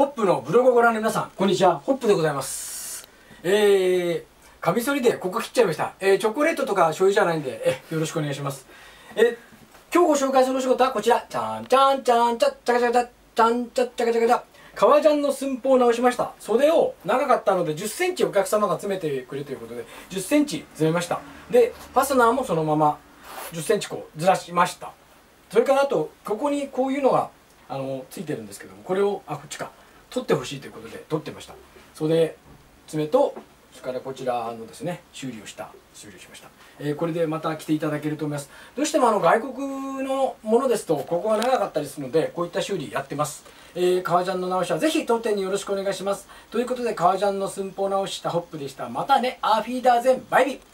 ホップのブログをご覧の皆さん、こんにちは。ホップでございます。えー、カミソリでここ切っちゃいました。えー、チョコレートとか醤油じゃないんで、え、よろしくお願いします。え、今日ご紹介するお仕事はこちら。ちゃんちゃんちゃんちゃっちゃかちゃかちゃちゃんちゃっちゃかちゃかちゃ。革ジャンの寸法を直しました。袖を長かったので10センチお客様が詰めてくれということで、10センチ詰めました。で、ファスナーもそのまま10センチこうずらしました。それからあと、ここにこういうのが、あの、ついてるんですけども、これを、あ、こっちか。取ってほしいということで取ってました。袖爪とそれからこちらのですね修理をした修理しました、えーこれでまた来ていただけると思います。どうしてもあの外国のものですとここが長かったりするのでこういった修理やってます。えー、革ジャンの直しはぜひ当店によろしくお願いします。ということで革ジャンの寸法直ししたホップでした。またねアーフィーダーゼンバイビー。